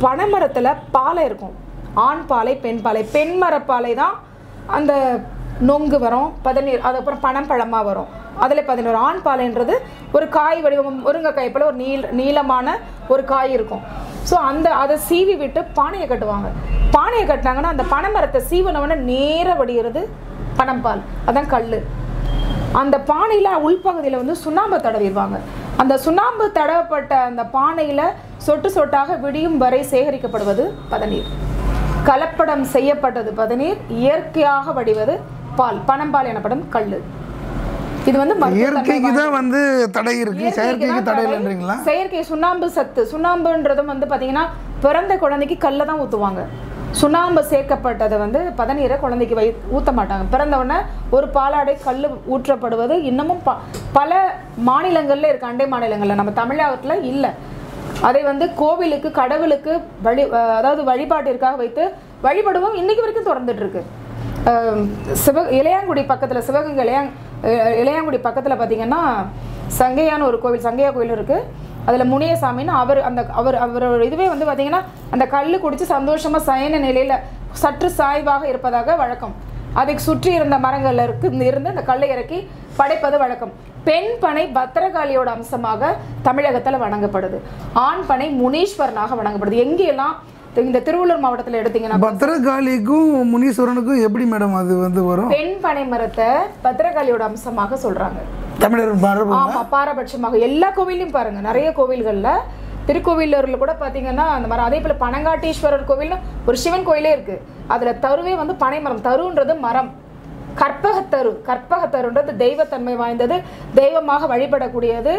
பனைமரத்தில் பாலை இருக்கும். ஆண் பாலை பெண் பாலை. பெண் மரப்பாலை தான் அந்த நொங்கு வரும் பதநீர் அதுக்கப்புறம் பனம்பழமாக வரும். அதில் பதினோரு ஆண் பாலைன்றது ஒரு காய் வடிவம் முருங்கைக்காய் போல் ஒரு நீள் நீளமான ஒரு காய் இருக்கும். ஸோ அந்த அதை சீவி விட்டு பானையை கட்டுவாங்க. பானையை கட்டினாங்கன்னா அந்த பனைமரத்தை சீவனவன நேர வடிகிறது பனம்பால் அதான் கல் அந்த பானையில் உள்பகுதியில் வந்து சுண்ணாம்பை தடவிடுவாங்க. அந்த சுண்ணாம்பு தடவப்பட்ட அந்த பானையில் சொட்டு சொட்டாக விடியும் வரை சேகரிக்கப்படுவது பதநீர். கலப்படம் செய்யப்பட்டது பதநீர் இயற்கையாக வடிவது பால். பனம்பால் எனப்படும் கல் இது வந்து இயற்கைக்கு தான் வந்து தடை இருக்கு. செயற்கைக்கு தடை. இல்லைன்றீங்களா? செயற்கை சுண்ணாம்பு சத்து. சுண்ணாம்புன்றதும் வந்து பார்த்தீங்கன்னா பிறந்த குழந்தைக்கு கல்ல தான் ஊற்றுவாங்க சுண்ணாம்பு சேர்க்கப்பட்டதை வந்து பதநீரை குழந்தைக்கு வை ஊற்ற மாட்டாங்க. பிறந்த உடனே ஒரு பாலாடை கல் ஊற்றப்படுவது இன்னமும் ப பல மாநிலங்களில் இருக்கு. அண்டை மாநிலங்களில். நம்ம தமிழகத்தில் இல்லை. அதை வந்து கோவிலுக்கு கடவுளுக்கு வழி அதாவது வழிபாட்டிற்காக வைத்து வழிபடுவோம். இன்னைக்கு வரைக்கும் தொடர்ந்துட்டு இருக்கு. சிவ இளையாங்குடி பக்கத்தில் சிவகங்கை இளையாங் இளையாங்குடி பக்கத்தில் பார்த்தீங்கன்னா சங்கையான ஒரு கோவில் சங்கையா கோயில் இருக்குது அதில் முனியசாமின்னு அவர் அந்த அவர் அவரோட இதுவே வந்து பார்த்தீங்கன்னா அந்த கல் குடித்து சந்தோஷமாக சயன நிலையில் சற்று சாய்வாக இருப்பதாக வழக்கம். அதை சுற்றி இருந்த மரங்கள்ல இருக்கு இருந்து அந்த கல்லை இறக்கி படைப்பது வழக்கம். பெண் பனை பத்திரகாளியோட அம்சமாக தமிழகத்தில் வணங்கப்படுது. ஆண் பனை முனீஸ்வரனாக வணங்கப்படுது. எங்கெல்லாம் இந்த திருவள்ளூர் மாவட்டத்தில் எடுத்தீங்கன்னா பத்திரகாளிக்கும் முனீஸ்வரனுக்கும் எப்படி மேடம் அது வந்து வரும்? பெண் பனை மரத்தை பத்திரகாளியோட அம்சமாக சொல்றாங்க. தமிழர் ஆமா பாரபட்சமாக எல்லா கோவிலையும் பாருங்க. நிறைய கோவில்கள்ல திருக்கோவிலூர்ல கூட பாத்தீங்கன்னா அந்த மாதிரி அதே போல பனங்காட்டீஸ்வரர் கோவில்னு ஒரு சிவன் கோயிலே இருக்கு. அதுல தருவே வந்து பனை மரம் தருன்றது மரம். கற்பகத்தரு கற்பகத்தருன்றது தெய்வத்தன்மை வாய்ந்தது தெய்வமாக வழிபடக்கூடியது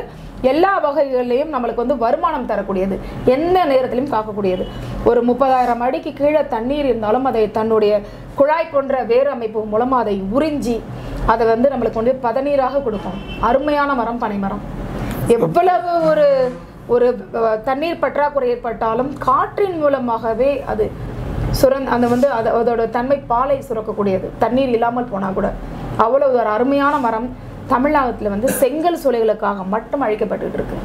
எல்லா வகைகளிலையும் நம்மளுக்கு வந்து வருமானம் தரக்கூடியது எந்த நேரத்திலையும் காக்கக்கூடியது. ஒரு முப்பதாயிரம் அடிக்கு கீழே தண்ணீர் இருந்தாலும் அதை தன்னுடைய குழாய் போன்ற வேறு அமைப்பு மூலமாக அதை உறிஞ்சி அதை வந்து நம்மளுக்கு கொண்டு பதநீராக கொடுக்கும். அருமையான மரம் பனை மரம். எவ்வளவு ஒரு ஒரு தண்ணீர் பற்றாக்குறை ஏற்பட்டாலும் காற்றின் மூலமாகவே அது சுரந் அந்த வந்து அது அதோட தன்மை பாலை சுரக்கக்கூடியது. தண்ணீர் இல்லாமல் போனால் கூட. அவ்வளவு ஒரு அருமையான மரம் தமிழ்நாட்டில் வந்து செங்கல் சூளைகளுக்காக மட்டும் அழிக்கப்பட்டுக்கிட்டு இருக்கு.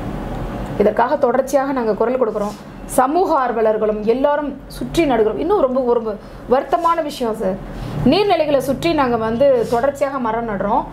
இதற்காக தொடர்ச்சியாக நாங்கள் குரல் கொடுக்குறோம். சமூக ஆர்வலர்களும் எல்லாரும் சுற்றி நடுகிறோம். இன்னும் ரொம்ப ஒரு வருத்தமான விஷயம் சார் நீர்நிலைகளை சுற்றி நாங்கள் வந்து தொடர்ச்சியாக மரம் நடுறோம்.